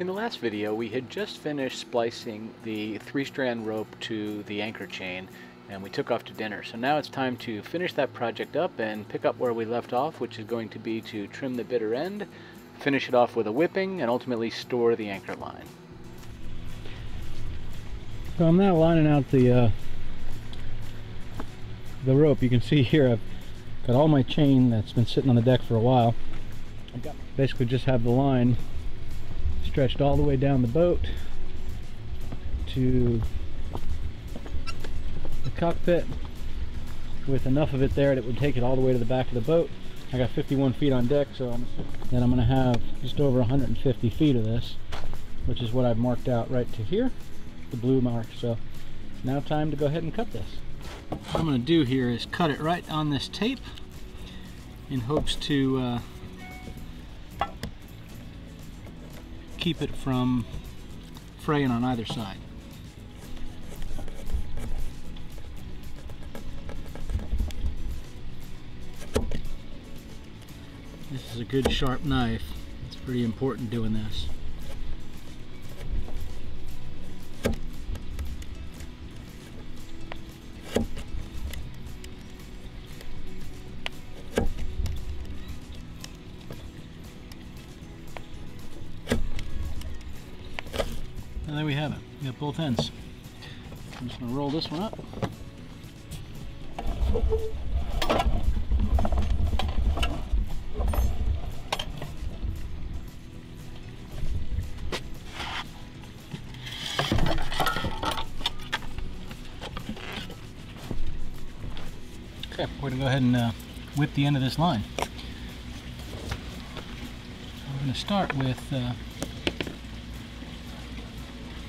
In the last video, we had just finished splicing the three-strand rope to the anchor chain, and we took off to dinner. So now it's time to finish that project up and pick up where we left off, which is going to be to trim the bitter end, finish it off with a whipping, and ultimately store the anchor line. So I'm now lining out the uh, the rope. You can see here I've got all my chain that's been sitting on the deck for a while. I basically just have the line stretched all the way down the boat to the cockpit with enough of it there that it would take it all the way to the back of the boat. I got 51 feet on deck, so I'm, then I'm going to have just over 150 feet of this, which is what I've marked out right to here, the blue mark. So now time to go ahead and cut this. What I'm going to do here is cut it right on this tape in hopes to uh, keep it from fraying on either side. This is a good sharp knife. It's pretty important doing this. We have it. We got both ends. I'm just going to roll this one up. Okay, we're going to go ahead and uh, whip the end of this line. We're going to start with uh,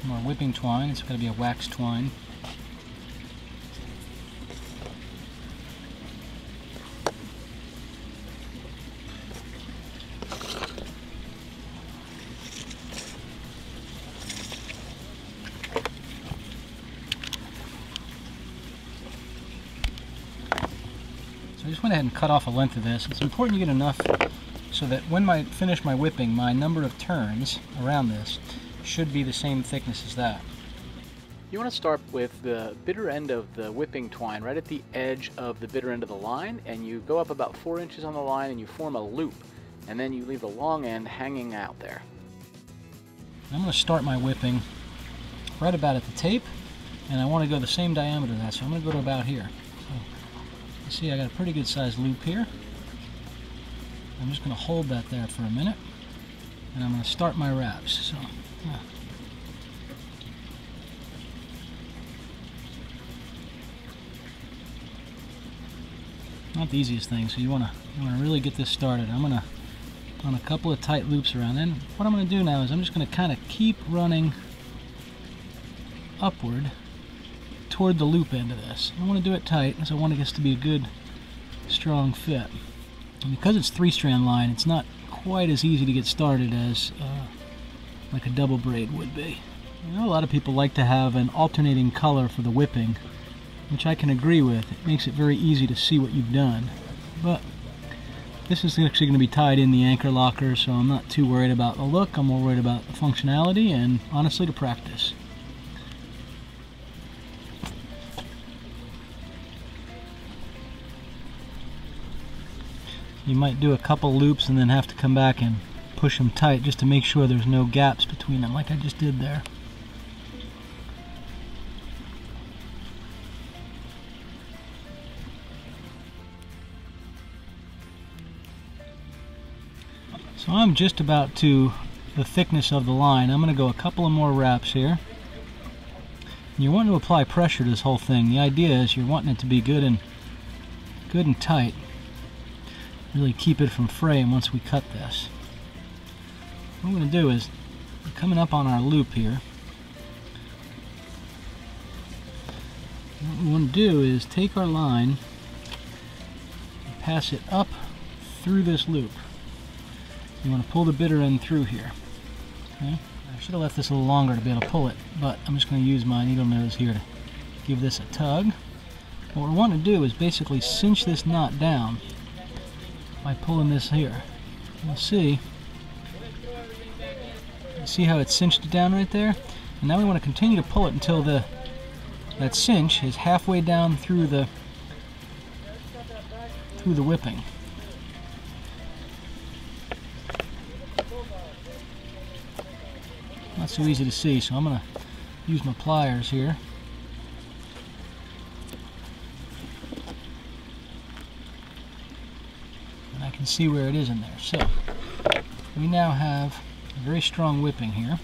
more whipping twine. It's going to be a wax twine. So I just went ahead and cut off a length of this. It's important you get enough so that when I finish my whipping, my number of turns around this should be the same thickness as that. You want to start with the bitter end of the whipping twine right at the edge of the bitter end of the line, and you go up about four inches on the line and you form a loop, and then you leave the long end hanging out there. I'm going to start my whipping right about at the tape, and I want to go the same diameter as that, so I'm going to go to about here. So, you see I got a pretty good sized loop here. I'm just going to hold that there for a minute, and I'm going to start my wraps. So. Not the easiest thing, so you want to you want to really get this started. I'm going to on a couple of tight loops around. Then what I'm going to do now is I'm just going to kind of keep running upward toward the loop end of this. I want to do it tight because I want it to be a good strong fit. And because it's three strand line, it's not quite as easy to get started as uh, like a double braid would be. I know a lot of people like to have an alternating color for the whipping, which I can agree with. It makes it very easy to see what you've done. But this is actually going to be tied in the anchor locker, so I'm not too worried about the look. I'm more worried about the functionality and honestly to practice. You might do a couple loops and then have to come back and push them tight just to make sure there's no gaps between them like I just did there. So I'm just about to the thickness of the line. I'm going to go a couple of more wraps here. You want to apply pressure to this whole thing. The idea is you're wanting it to be good and good and tight. Really keep it from fraying once we cut this. What we're going to do is coming up on our loop here. What we want to do is take our line and pass it up through this loop. You want to pull the bitter end through here. Okay? I should have left this a little longer to be able to pull it, but I'm just going to use my needle nose here to give this a tug. What we want to do is basically cinch this knot down by pulling this here. You'll see See how it cinched it down right there? And now we want to continue to pull it until the that cinch is halfway down through the through the whipping. Not so easy to see, so I'm going to use my pliers here. And I can see where it is in there. So, we now have a very strong whipping here.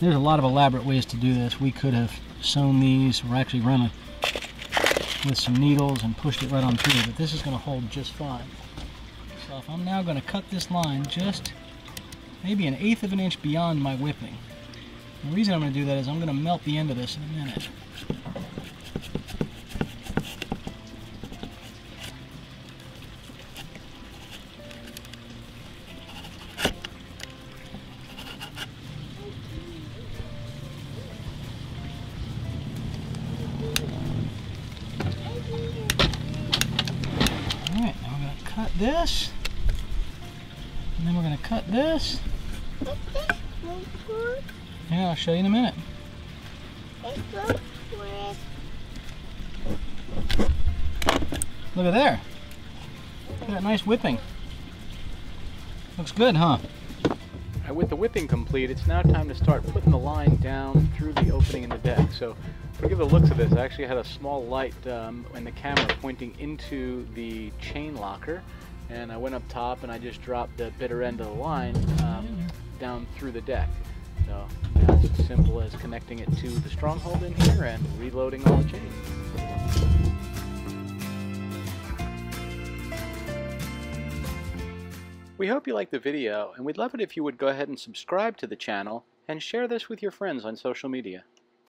There's a lot of elaborate ways to do this. We could have sewn these or actually run it with some needles and pushed it right on through, but this is going to hold just fine. So if I'm now going to cut this line just maybe an eighth of an inch beyond my whipping. The reason I'm going to do that is I'm going to melt the end of this in a minute. Cut this. And then we're going to cut this. Yeah, I'll show you in a minute. Look at there. Look at that nice whipping. Looks good, huh? And with the whipping complete, it's now time to start putting the line down through the opening in the deck. So forgive the looks of this, I actually had a small light um, in the camera pointing into the chain locker and I went up top and I just dropped the bitter end of the line um, down through the deck. So it's as simple as connecting it to the stronghold in here and reloading all the chains. We hope you liked the video and we'd love it if you would go ahead and subscribe to the channel and share this with your friends on social media.